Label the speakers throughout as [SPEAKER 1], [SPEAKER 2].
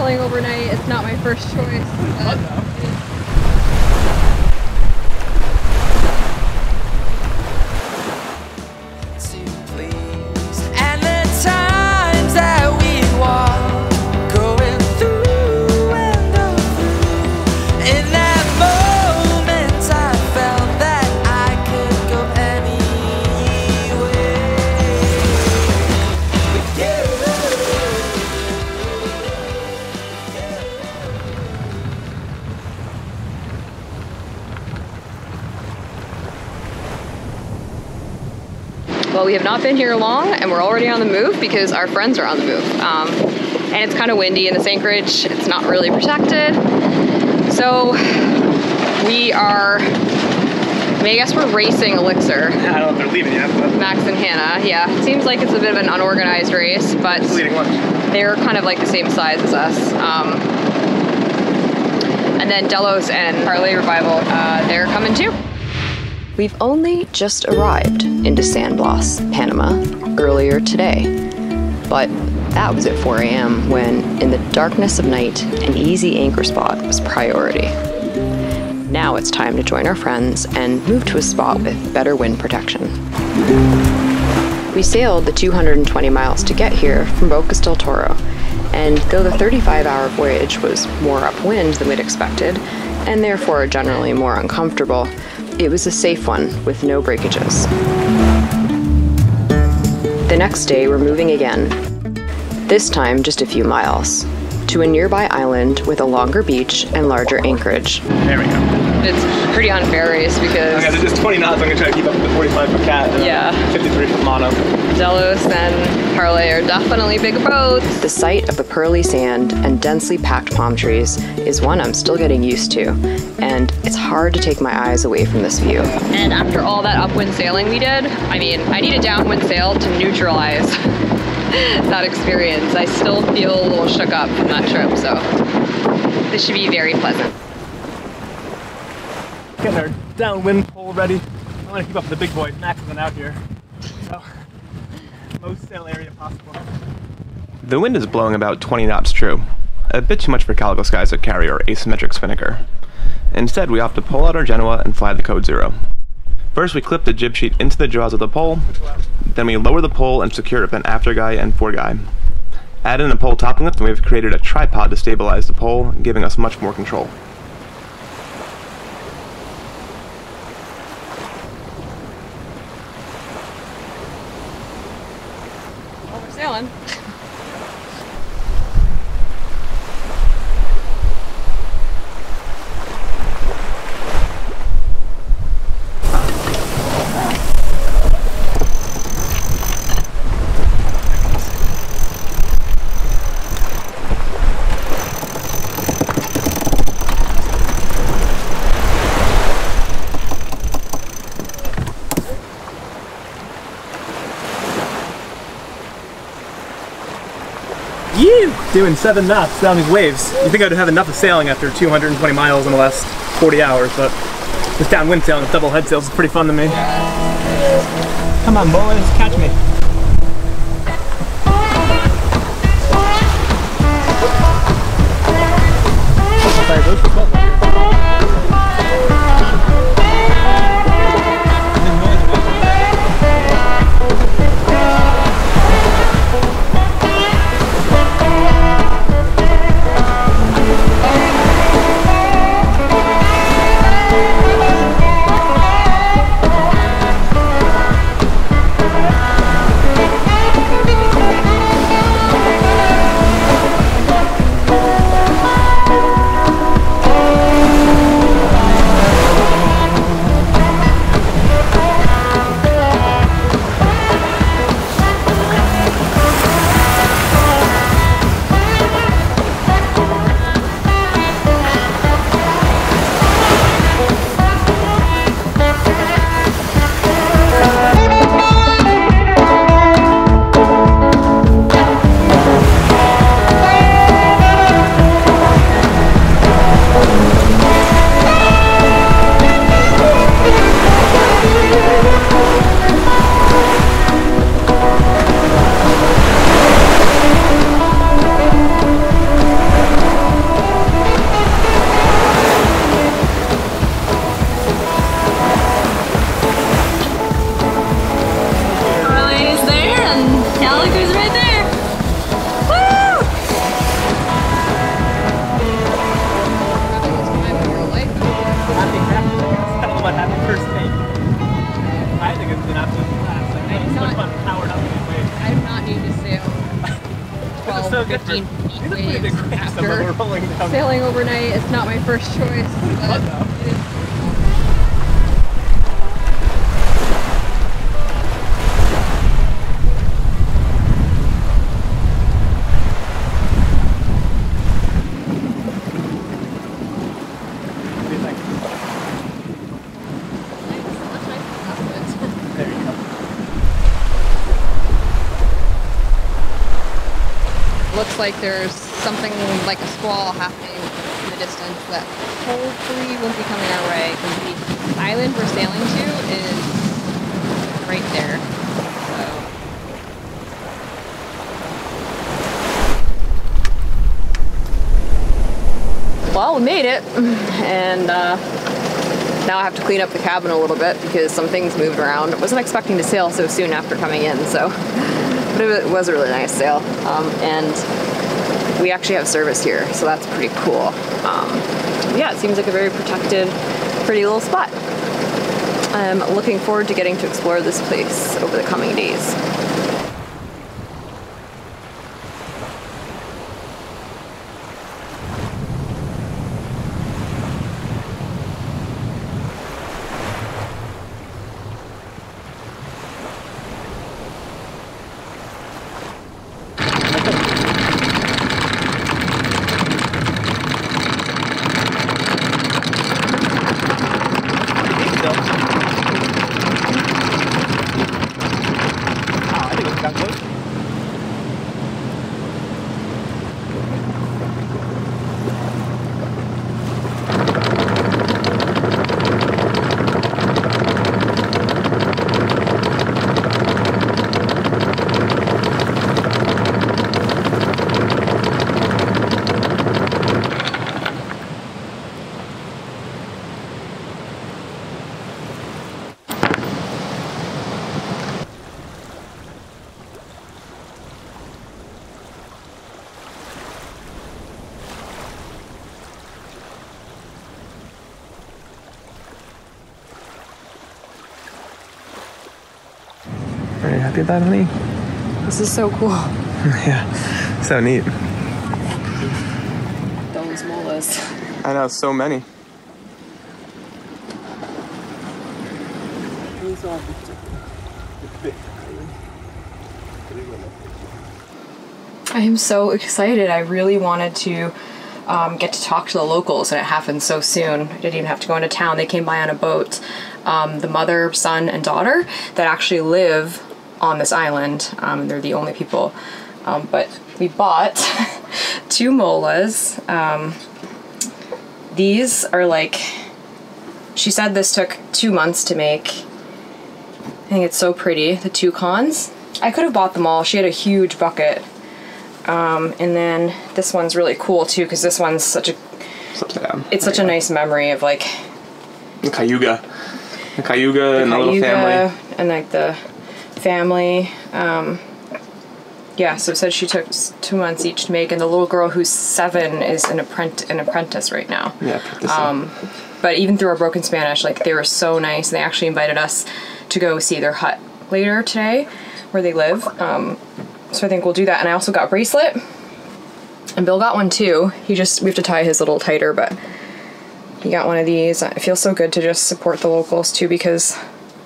[SPEAKER 1] sailing overnight. It's not my first choice.
[SPEAKER 2] And
[SPEAKER 1] Well, we have not been here long and we're already on the move because our friends are on the move. Um, and it's kind of windy in this anchorage. It's not really protected. So we are, I mean, I guess we're racing Elixir.
[SPEAKER 3] I don't know if they're leaving yet, but
[SPEAKER 1] Max and Hannah, yeah. It seems like it's a bit of an unorganized race, but
[SPEAKER 3] leading
[SPEAKER 1] they're kind of like the same size as us. Um, and then Delos and Parlay Revival, uh, they're coming too. We've only just arrived into San Blas, Panama, earlier today. But that was at 4 a.m. when, in the darkness of night, an easy anchor spot was priority. Now it's time to join our friends and move to a spot with better wind protection. We sailed the 220 miles to get here from Bocas del Toro, and though the 35 hour voyage was more upwind than we'd expected, and therefore generally more uncomfortable, it was a safe one with no breakages. The next day, we're moving again, this time just a few miles, to a nearby island with a longer beach and larger anchorage.
[SPEAKER 3] There we go.
[SPEAKER 1] It's pretty unfair race because
[SPEAKER 3] Okay, there's just 20 knots. I'm gonna try to keep up with the 45 foot cat. and uh,
[SPEAKER 1] Yeah.
[SPEAKER 3] 53 foot mono.
[SPEAKER 1] Delos and Parlay are definitely big boats. The sight of the pearly sand and densely packed palm trees is one I'm still getting used to, and it's hard to take my eyes away from this view. And after all that upwind sailing we did, I mean, I need a downwind sail to neutralize that experience. I still feel a little shook up from that trip, so this should be very pleasant.
[SPEAKER 3] Getting our downwind pole ready. I want to keep up with the big boy. Max isn't out here. So, most sail area possible.
[SPEAKER 4] The wind is blowing about 20 knots true, a bit too much for Calico Skies to carry our asymmetric spinnaker. Instead, we opt to pull out our Genoa and fly the code zero. First, we clip the jib sheet into the jaws of the pole, then we lower the pole and secure it with an after guy and fore guy. Add in a pole topping lift, and we have created a tripod to stabilize the pole, giving us much more control.
[SPEAKER 1] Well, we're sailing.
[SPEAKER 3] You doing seven knots down these waves. You think I'd have enough of sailing after 220 miles in the last 40 hours, but this downwind sailing with double head sails is pretty fun to me. Come on, boys, catch me. so
[SPEAKER 1] sailing overnight. is not my first choice, but Looks like there's something like a squall happening in the distance that hopefully won't be coming our way because the island we're sailing to is right there. Well, we made it, and uh, now I have to clean up the cabin a little bit because some things moved around. I wasn't expecting to sail so soon after coming in, so but it was a really nice sail, um, and we actually have service here, so that's pretty cool. Um, yeah, it seems like a very protected, pretty little spot. I'm looking forward to getting to explore this place over the coming days.
[SPEAKER 4] Happy with that, honey?
[SPEAKER 1] This is so cool.
[SPEAKER 4] yeah. So neat.
[SPEAKER 1] Those molas.
[SPEAKER 4] I know, so many.
[SPEAKER 1] I am so excited. I really wanted to um, get to talk to the locals, and it happened so soon. I didn't even have to go into town. They came by on a boat. Um, the mother, son, and daughter that actually live on this island. Um, they're the only people. Um, but we bought two molas. Um, these are like, she said this took two months to make. I think it's so pretty. The two cons. I could have bought them all. She had a huge bucket. Um, and then this one's really cool too because this one's such a
[SPEAKER 4] It's upside
[SPEAKER 1] such a nice memory of like
[SPEAKER 4] The cayuco. The cayuco and the little family.
[SPEAKER 1] and like the family. Um, yeah, so it said she took two months each to make, and the little girl who's seven is an apprentice, an apprentice right now.
[SPEAKER 4] Yeah.
[SPEAKER 1] Um, but even through our broken Spanish, like they were so nice. And they actually invited us to go see their hut later today, where they live. Um, so I think we'll do that. And I also got a bracelet, and Bill got one too. He just we have to tie his a little tighter, but he got one of these. It feels so good to just support the locals too because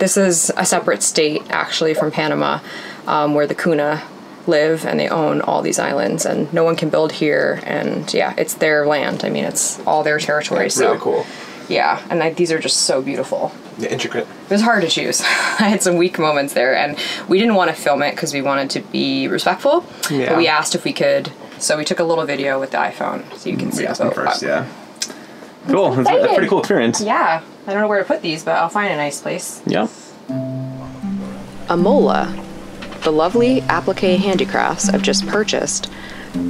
[SPEAKER 1] this is a separate state actually from Panama, um, where the Kuna live and they own all these islands and no one can build here and yeah it's their land i mean it's all their territory so
[SPEAKER 4] really cool.
[SPEAKER 1] yeah and I, these are just so beautiful
[SPEAKER 4] Yeah, intricate.
[SPEAKER 1] it was hard to choose i had some weak moments there and we didn't want to film it because we wanted to be respectful
[SPEAKER 4] Yeah.
[SPEAKER 1] but we asked if we could so we took a little video with the iphone so you can see
[SPEAKER 4] We asked them first, yeah. Cool. That's, that's a pretty cool experience.
[SPEAKER 1] yeah i don't know where to put these but i'll find a nice place
[SPEAKER 4] Yeah.
[SPEAKER 1] A mola, the lovely applique handicrafts I've just purchased,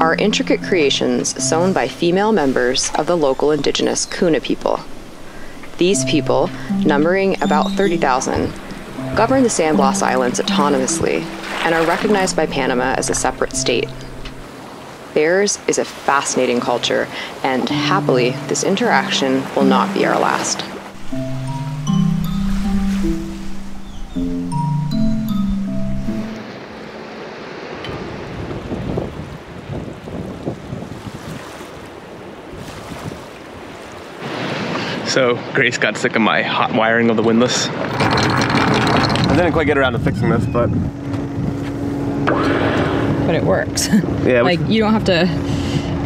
[SPEAKER 1] are intricate creations sewn by female members of the local indigenous Kuna people. These people, numbering about 30,000, govern the San Blas Islands autonomously and are recognized by Panama as a separate state. Theirs is a fascinating culture, and happily, this interaction will not be our last.
[SPEAKER 4] So Grace got sick of my hot wiring of the windlass. I didn't quite get around to fixing this, but
[SPEAKER 1] But it works.
[SPEAKER 4] yeah,
[SPEAKER 1] like you don't have to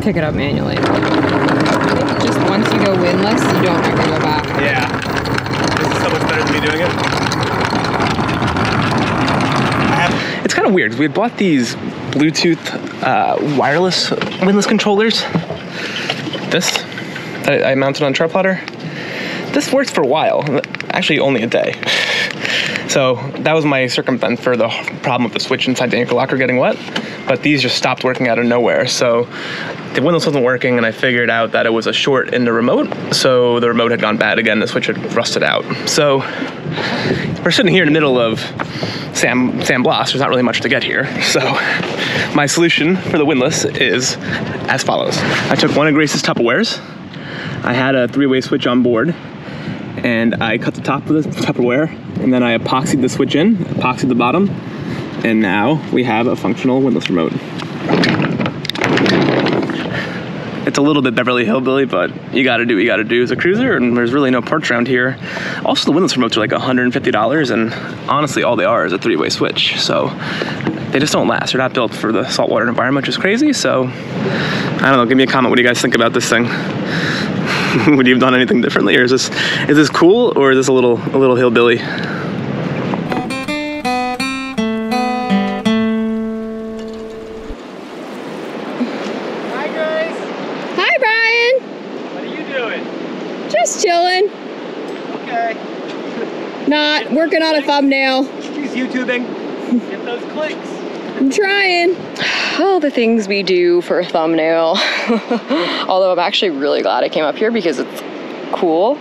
[SPEAKER 1] pick it up manually. Just once you go windlass, you don't ever go back.
[SPEAKER 4] yeah. This is so much better than me doing it. It's kind of weird. We had bought these Bluetooth uh, wireless windlass controllers. This that I mounted on chart plotter. This worked for a while, actually only a day. So that was my circumvent for the problem with the switch inside the anchor locker getting wet. But these just stopped working out of nowhere. So the windlass wasn't working, and I figured out that it was a short in the remote. So the remote had gone bad again. The switch had rusted out. So we're sitting here in the middle of San San Blas. There's not really much to get here. So my solution for the windlass is as follows. I took one of Grace's Tupperwares. I had a three-way switch on board, and I cut the top of the Tupperware, and then I epoxied the switch in, epoxied the bottom, and now we have a functional windlass remote. It's a little bit Beverly Hillbilly, but you gotta do what you gotta do as a cruiser, and there's really no parts around here. Also, the windlass remotes are like $150, and honestly, all they are is a three way switch, so they just don't last. They're not built for the saltwater environment, which is crazy, so I don't know. Give me a comment. What do you guys think about this thing? Would you have done anything differently, or is this is this cool, or is this a little a little hillbilly?
[SPEAKER 3] Hi guys.
[SPEAKER 1] Hi, Brian.
[SPEAKER 3] What are you doing?
[SPEAKER 1] Just chilling.
[SPEAKER 3] Okay.
[SPEAKER 1] Not working on a thumbnail.
[SPEAKER 3] He's YouTubing. Get those clicks.
[SPEAKER 1] I'm trying. All the things we do for a thumbnail. Although I'm actually really glad I came up here because it's cool,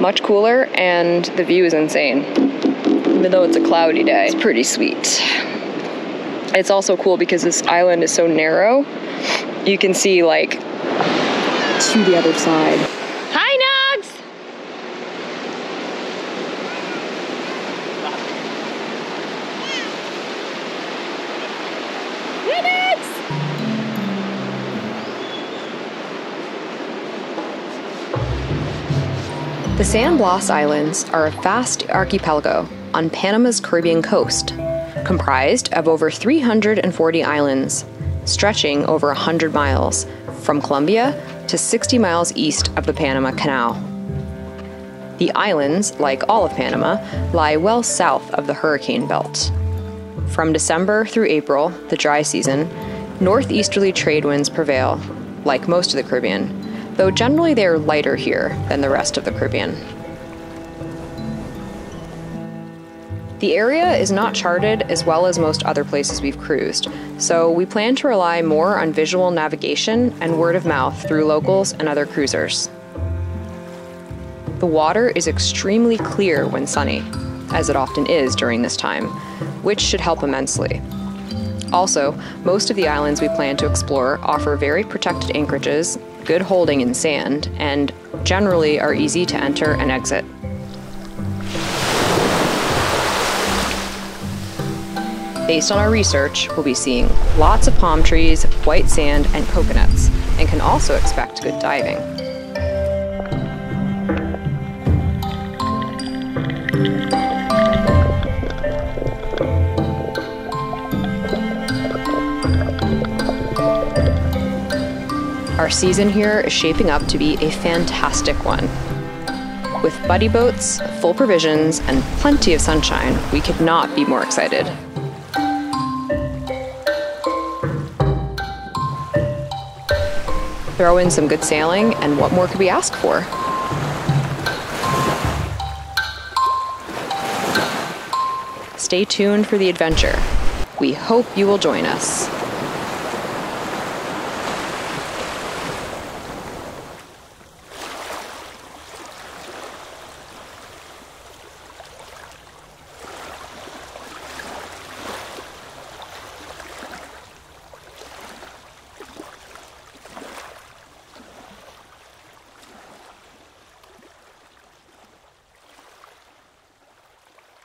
[SPEAKER 1] much cooler, and the view is insane. Even though it's a cloudy day, it's pretty sweet. It's also cool because this island is so narrow. You can see like to the other side. The San Blas Islands are a vast archipelago on Panama's Caribbean coast, comprised of over 340 islands, stretching over 100 miles from Colombia to 60 miles east of the Panama Canal. The islands, like all of Panama, lie well south of the hurricane belt. From December through April, the dry season, northeasterly trade winds prevail, like most of the Caribbean, though generally they are lighter here than the rest of the Caribbean. The area is not charted as well as most other places we've cruised, so we plan to rely more on visual navigation and word of mouth through locals and other cruisers. The water is extremely clear when sunny, as it often is during this time, which should help immensely. Also, most of the islands we plan to explore offer very protected anchorages, good holding in sand, and generally are easy to enter and exit. Based on our research, we'll be seeing lots of palm trees, white sand, and coconuts, and can also expect good diving. Our season here is shaping up to be a fantastic one. With buddy boats, full provisions, and plenty of sunshine, we could not be more excited. Throw in some good sailing, and what more could we ask for? Stay tuned for the adventure. We hope you will join us.